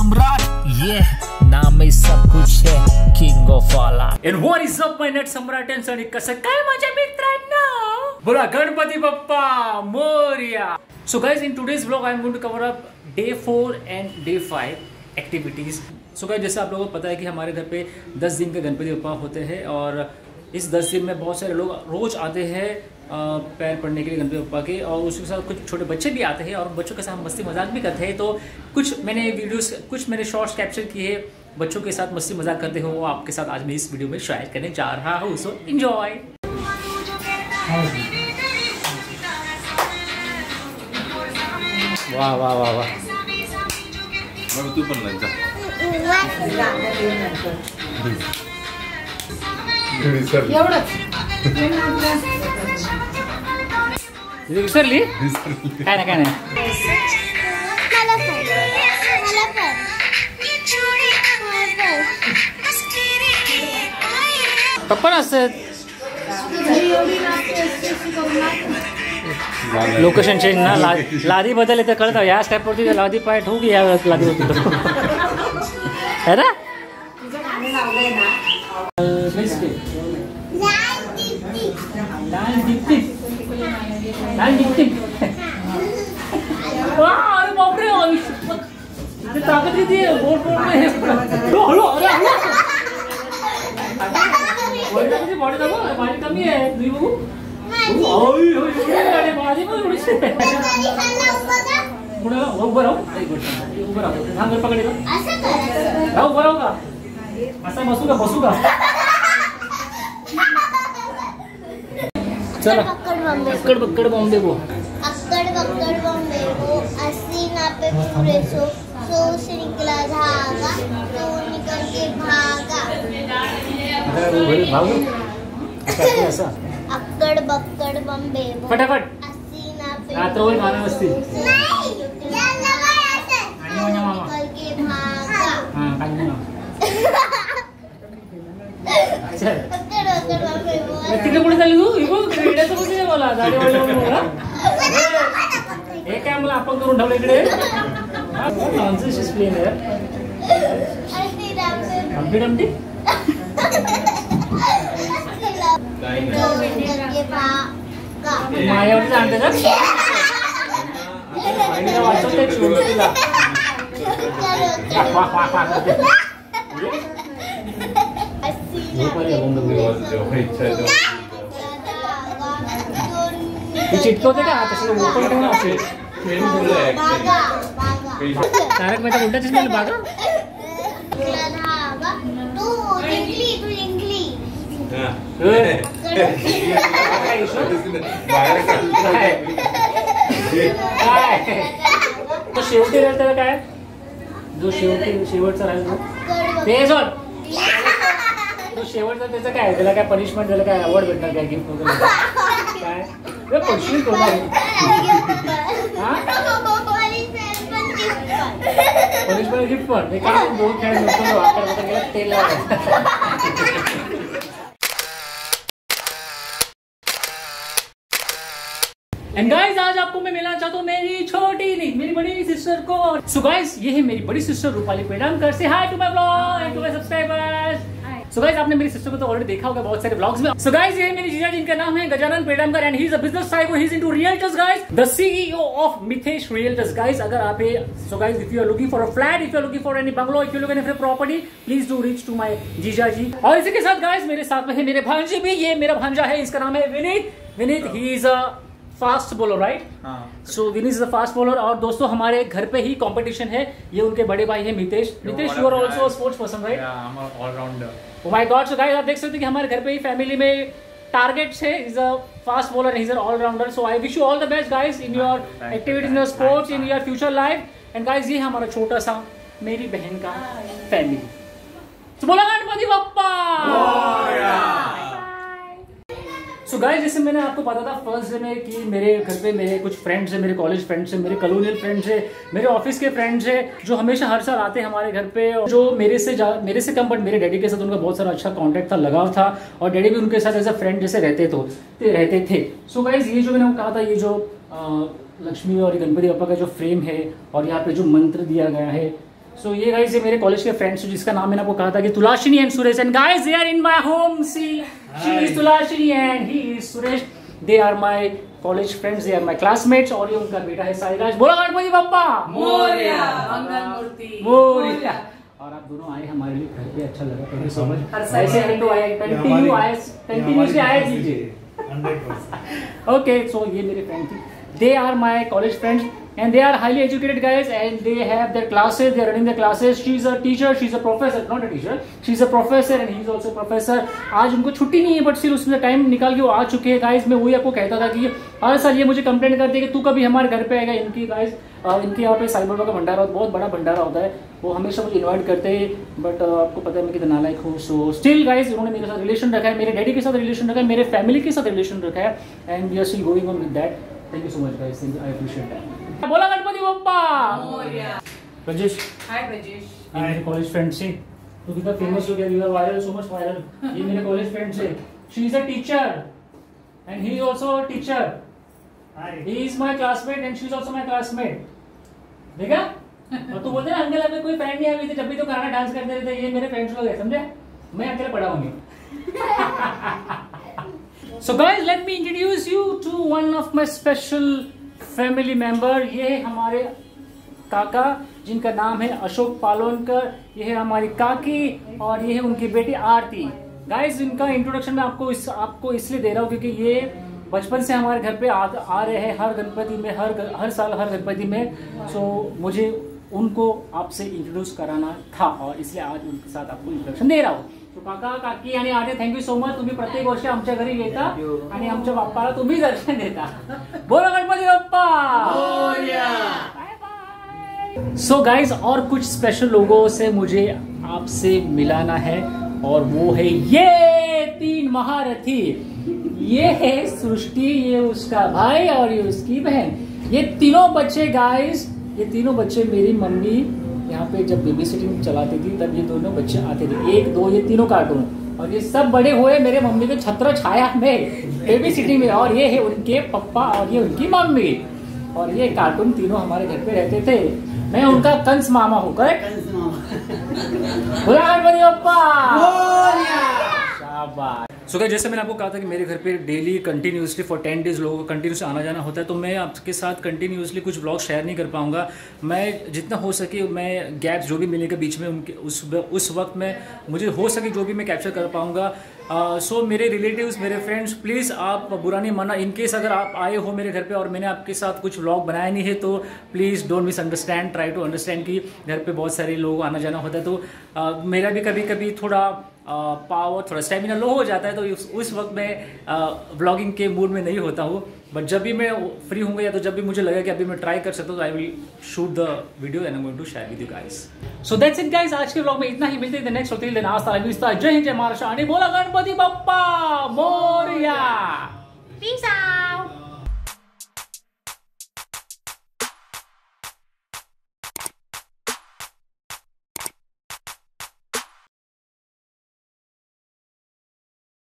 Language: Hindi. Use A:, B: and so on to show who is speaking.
A: सम्राट। ये नाम में सब कुछ है king of all
B: And what is up, my net सम्राटन आणि कसं काय माझ्या मित्रांनो बोला Ganpati Bappa Morya. So guys in today's blog I am going to cover up day four and day five activities so guys जैसे आप लोगों को पता है कि हमारे घर पे 10 दिन के गणपति बप्पा होते हैं और इस 10 दिन में बहुत सारे लोग रोज आते हैं पैर पढ़ने के लिए गणपति बप्पा के और उसके साथ कुछ छोटे बच्चे भी आते हैं और बच्चों के साथ मस्ती मज़ाक भी करते हैं। तो कुछ मैंने वीडियोस कुछ मैंने शॉर्ट्स कैप्चर किए हैं बच्चों के साथ मस्ती मज़ाक करते हो वो आपके साथ आज मैं इस वीडियो में शेयर करने जा रहा हूँ। सो एंजॉय वाह वाह वाह वाह।
C: तू पण
B: विसरली काय काय नाही. पप्पा लोकेशन चेंज ना. ला लादी बदल तर कळतं. या स्टेपवरती लादी पाय ठेवू की या लादी होती है ना? लाल टिक लाल टिक अरे बापरे आयुष्य ते ताकद किती आहे बोट बोट नाही हळू हळू अरे हळू बॉडी दाखव बॉडी दाखव माझी कमी आहे तुम्ही बघू ओय, ओय, ओय, अरे माझी पण थोडीशी आहे. पुढे राहा, उभं एक मिनिट. उभं राहू थांब जरा पकड इथं.
D: असं करायचं
B: राहू उभं राहू का असा बसू का बसू का चला।
D: पकड
B: पकड बॉम्बे
D: अक्कड़ बक्कड़ बॉम्बे वो अस्सी नापे पूरे सो। सो से निकला धागा। तो निकल के भागा।
B: भाऊ असं असं.
D: अक्कड़ बक्कड़ बॉम्बे वो
B: फटाफट।
D: अस्सी नापे
B: माझ्या मामा।
D: निकल के भागा।
B: हाँ काय ना चल
D: अक्कड़ बक्कड़ बॉम्बे वो
B: तिकडे कुठे चालली तू इगो क्रीडाचं कुठे आहे मला गाडी वाजवून हे काय मला चिटकवते का तसं ओपन ठेवून असेल
C: खेळून
B: तारक मेहता उलटा चष्मा बागा शेवटी राहील त्याला काय? जो शेवटी शेवटचा राहील ते. सोड. तो शेवटचा त्याचं काय त्याला काय पनिशमेंट त्याला काय अवॉर्ड भेटणार काय गिफ्ट वगैरे? काय? ते पडशील तो पनिशमेंट गिफ्ट पण काय दोन खेळ नको वाटर वाटर गेला तेल लावायचं. एंड गाइस आज आपको मैं मिलना चाहता हूँ मेरी छोटी नहीं मेरी बड़ी सिस्टर को। सो गाइस ये है मेरी बड़ी सिस्टर रूपाली पेडामकर से hi to my blog and to my subscribers so guys आपने मेरी सिस्टर को तो ऑलरेडी देखा होगा बहुत सारे ब्लॉग्स में। सो गाइस ये मेरी जीजा जिनका नाम है Gajanan Pedamkar and he is a business tycoon he is into realtors guys the CEO of Mithesh realtors guys अगर आप so guys if you are looking for a flat if you are looking for any bungalow if you looking for property please do reach to my जीजा जी। और इसी के साथ गाइस मेरे साथ में है मेरे भांजे भी। ये मेरा भांजा है, इसका नाम है Vineet. Vineet he is a fast bowler right so Vineet is a fast bowler और दोस्तों हमारे घर पे ही कंपटीशन है। ये उनके बड़े भाई है Mitesh. Mitesh you are also sports person right oh my god so guys आप देख सकते हैं कि हमारे घर पे ही फैमिली में टारगेट्स है। Is a fast bowler is a allrounder so I wish you all the best guys in your activities in your sports in your future life and guys ये हमारा छोटा सा मेरी बहन का फैमिली तो बोला गणपति बप्पा! सो गाइस जैसे मैंने आपको पता था फ़र्स्ट डे में कि मेरे घर पे मेरे कुछ फ्रेंड्स हैं, मेरे कॉलेज फ्रेंड्स हैं, मेरे कॉलोनियल फ्रेंड्स हैं, मेरे ऑफ़िस के फ्रेंड्स हैं, जो हमेशा हर साल आते हैं हमारे घर पे जो मेरे से मेरे से कम बट मेरे डैडी के साथ उनका बहुत सारा अच्छा कांटेक्ट था, लगाव था, और डैडी भी उनके साथ एज अ फ्रेंड जैसे रहते तो रहते थे। सो so गाइज़ ये जो मैंने कहा था, ये जो लक्ष्मी और गणपति बापा का जो फ्रेम है, और यहाँ पे जो मंत्र दिया गया है। सो ये गाइज़ ये मेरे कॉलेज के फ्रेंड्स जिसका नाम मैंने आपको कहा था कि Tulashini and Suresh. And guys they are in my home see she is Tulashini and he is Suresh they are my college friends they are my classmates और ये उनका बेटा है साईराज। बोला गणपति बप्पा।
E: मोरिया। मंगल मूर्ति
B: मोरिया। और आप दोनों आए हमारे लिए घर पे अच्छा लगा थैंक यू सो मच
E: हर साल
B: ऐसे हम तो आए कंटिन्यू आए कंटिन्यूसली आए दीजिए okay so ये मेरे friend थी। They are my college friends and they are highly educated guys and they have their classes, they are running their classes. She is a teacher she is a professor, not a teacher. She a professor and he also professor. आज उनको छुट्टी नहीं है बट सिर्फ़ उसमें टाइम निकाल के वो आ चुके हैं गाइस मैं वही आपको कहता था कि हर साल ये मुझे कंप्लेंट करते हैं कि तू कभी हमारे घर पे आएगा। इनकी गाइस इनके यहाँ पे साईं बाबा का भंडारा बहुत बड़ा भंडारा होता है। वो हमेशा मुझे इनवाइट करते हैं बट आपको पता है मैं कितना नालायक हूँ। सो स्टिल गाइस उन्होंने मेरे साथ रिलेशन रखा है, मेरे डैडी के साथ रिलेशन रखा है, मेरे फैमिली के साथ रिलेशन रखा है। And we are still going on with that thank you so much you I appreciate that बोला गणपति बप्पा.
E: मोरिया.
B: राजेश
E: हाय ब्रजेश.
B: ये मेरे कॉलेज फ्रेंड से. तो कितना फ़ेमस हो गया you are viral so much viral ये मेरे कॉलेज फ्रेंड से. She is a teacher and he is also a teacher he is my classmate and she is also my classmate देखा? और तू बोलते ना अंकल अभी कोई फ्रेंड नहीं अभी थे जब भी तो गाना डांस करते रहते ये मेरे फ्रेंड्स लोग हैं समझे? मैं अकेले पढ़ा हूँ So guys, let me introduce you to one of my special family member ये हमारे काका जिनका नाम है अशोक पालोनकर ये है हमारी काकी और ये है उनकी बेटी आरती। गाइस इनका इंट्रोडक्शन मैं आपको इस आपको इसलिए दे रहा हूँ क्योंकि ये बचपन से हमारे घर पे आ, आ रहे हैं हर गणपति में हर हर साल हर गणपति में। सो मुझे उनको आपसे इंट्रोड्यूस कराना था और इसलिए आज उनके साथ आपको इंट्रोडक्शन दे रहा हूँ। तो काका काकी आणि आर्य थँक्यू सो मच तुम्ही प्रत्येक वर्षी आमच्या घरी येता आणि आमच्या बाप्पाला तुम्ही दर्शन देता। बोला गणपती बाप्पा। सो गाइज़ और कुछ स्पेशल लोगों से मुझे आपसे मिलाना है और वो है ये तीन महारथी। ये है सृष्टि ये उसका भाई और ये उसकी बहन। ये तीनों बच्चे गाइस ये तीनों बच्चे मेरी मम्मी यहाँ पे जब बेबी सिटिंग चलाती थी तब ये दोनों बच्चे आते थे। एक दो ये तीनों कार्टून और ये सब बड़े हुए मेरे मम्मी के छत्र छाया में बेबी सिटिंग में। और ये है उनके पप्पा और ये उनकी मम्मी। और ये कार्टून तीनों हमारे घर पे रहते थे। मैं उनका कंस मामा हूँ करेक्ट बोला गणपति बप्पा शाबाश सो so, जैसे मैंने आपको कहा था कि मेरे घर पे daily continuously for ten days लोगों को कंटिन्यूसली आना जाना होता है तो मैं आपके साथ कंटिन्यूसली कुछ ब्लॉग शेयर नहीं कर पाऊँगा। मैं जितना हो सके मैं गैप्स जो भी मिलेगा बीच में उनके उस उस वक्त में मुझे हो सके जो भी मैं कैप्चर कर पाऊँगा। सो uh, so, मेरे रिलेटिव्स मेरे फ्रेंड्स प्लीज़ आप बुरा नहीं माना इनकेस अगर आप आए हो मेरे घर पे और मैंने आपके साथ कुछ व्लॉग बनाया नहीं है तो please don't misunderstand try to understand कि घर पे बहुत सारे लोग आना जाना होता है तो uh, मेरा भी कभी कभी थोड़ा पावर थोड़ा स्टेमिना लो हो जाता है तो उस, उस वक्त मैं ब्लॉगिंग के मूड में नहीं होता हूँ। बट जब भी मैं फ्री होंगे या तो जब भी मुझे लगे कि अभी मैं ट्राई कर सकता हूँ तो I will shoot the video and I going to share with you guys so that's it guys आज के ब्लॉग में इतना ही। मिलते हैं नेक्स्ट होती है नाश्ता जय हिंद जय महाराष्ट्र। आणि बोला गणपति बप्पा। मोरया।
D: Out.